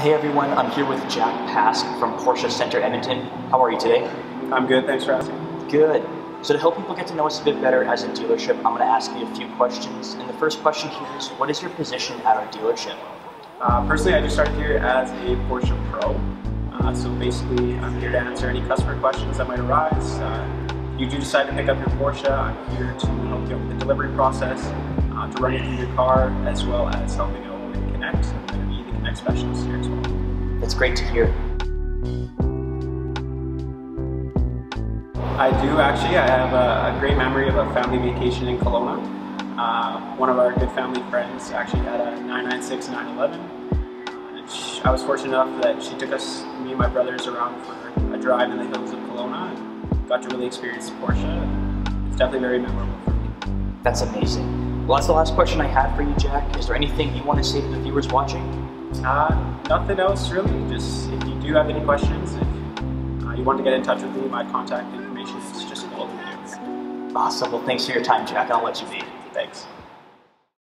Hey everyone, I'm here with Jack Pask from Porsche Centre Edmonton. How are you today? I'm good, thanks for asking. Good. So to help people get to know us a bit better as a dealership, I'm going to ask you a few questions. And the first question here is, what is your position at our dealership? Uh, personally, I just started here as a Porsche Pro. Uh, so basically, I'm here to answer any customer questions that might arise. Uh, you do decide to pick up your Porsche, I'm here to help you with the delivery process, uh, to run you through your car, as well as helping you Connect. I'm going to be the Connect specialist here as well. That's great to hear. I do actually. I have a, a great memory of a family vacation in Kelowna. Uh, one of our good family friends actually had a 996 911. Uh, I was fortunate enough that she took us, me and my brothers, around for a drive in the hills of Kelowna and got to really experience Porsche. It's definitely very memorable for me. That's amazing. Well, that's the last question I had for you, Jack. Is there anything you want to say to the viewers watching? Uh, nothing else really. Just if you do have any questions, if uh, you want to get in touch with me, my contact information is just below the video. Awesome. Well, thanks for your time, Jack. I'll let you be. Thanks.